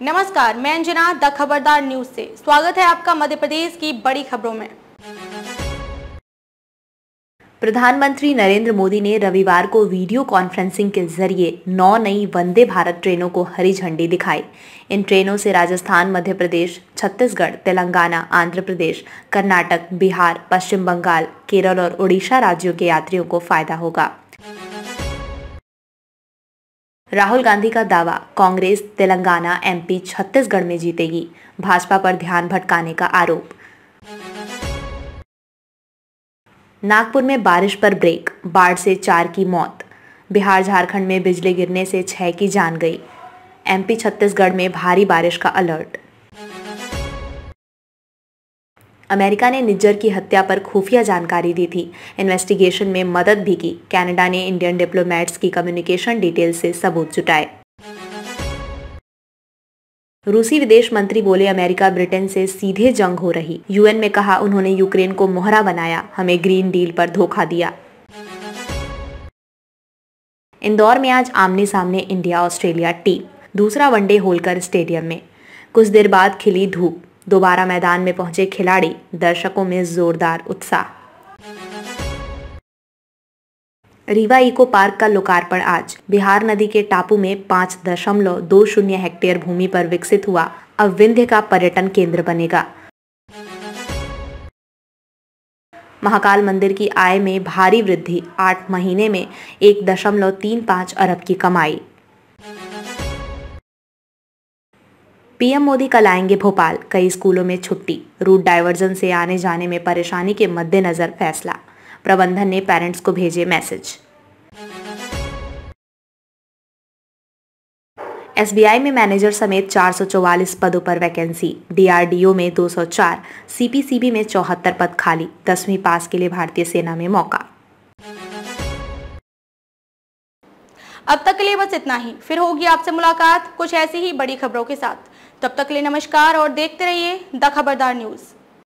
नमस्कार, मैं अंजना, द खबरदार न्यूज़ से। स्वागत है आपका मध्य प्रदेश की बड़ी खबरों में। प्रधानमंत्री नरेंद्र मोदी ने रविवार को वीडियो कॉन्फ्रेंसिंग के ज़रिए नौ नई वंदे भारत ट्रेनों को हरी झंडी दिखाई। इन ट्रेनों से राजस्थान, मध्य प्रदेश, छत्तीसगढ़, तेलंगाना, आंध्र प्रदेश, कर्नाटक, बिहार, पश्चिम बंगाल, केरल और उड़ीसा राज्यों के यात्रियों को फ़ायदा होगा। राहुल गांधी का दावा, कांग्रेस, तेलंगाना, एमपी, छत्तीसगढ़ में जीतेगी। भाजपा पर ध्यान भटकाने का आरोप। नागपुर में बारिश पर ब्रेक, बाढ़ से चार की मौत। बिहार झारखंड में बिजली गिरने से छह की जान गई। एमपी छत्तीसगढ़ में भारी बारिश का अलर्ट। अमेरिका ने निज्जर की हत्या पर खुफिया जानकारी दी थी। इन्वेस्टिगेशन में मदद भी की। कनाडा ने इंडियन डिप्लोमेट्स की कम्युनिकेशन डिटेल से सबूत जुटाए। रूसी विदेश मंत्री बोले, अमेरिका ब्रिटेन से सीधे जंग हो रही। यूएन में कहा, उन्होंने यूक्रेन को मोहरा बनाया। हमें ग्रीन डील पर धोखा दिया। इंदौर में आज आमने सामने इंडिया ऑस्ट्रेलिया टीम। दूसरा वनडे होलकर स्टेडियम में। कुछ देर बाद खिली धूप। दोबारा मैदान में पहुँचे खिलाड़ी, दर्शकों में जोरदार उत्साह। रीवा इको पार्क का लोकार्पण आज। बिहार नदी के टापू में पाँच दशमलव दो शून्य हेक्टेयर भूमि पर विकसित हुआ अब विंध्य का पर्यटन केंद्र बनेगा। महाकाल मंदिर की आय में भारी वृद्धि। आठ महीने में एक दशमलव तीन पाँच अरब की कमाई। पीएम मोदी कल आएँगे भोपाल। कई स्कूलों में छुट्टी। रूट डाइवर्जन से आने जाने में परेशानी के मद्देनजर फैसला। प्रबंधन ने पेरेंट्स को भेजे मैसेज। एसबीआई में मैनेजर समेत 444 पदों पर वैकेंसी। डीआरडीओ में 204, सीपीसीबी में चौहत्तर पद खाली। दसवीं पास के लिए भारतीय सेना में मौका। अब तक के लिए बस इतना ही। फिर होगी आपसे मुलाकात कुछ ऐसी ही बड़ी खबरों के साथ। तब तक के लिए नमस्कार और देखते रहिए द खबरदार न्यूज़।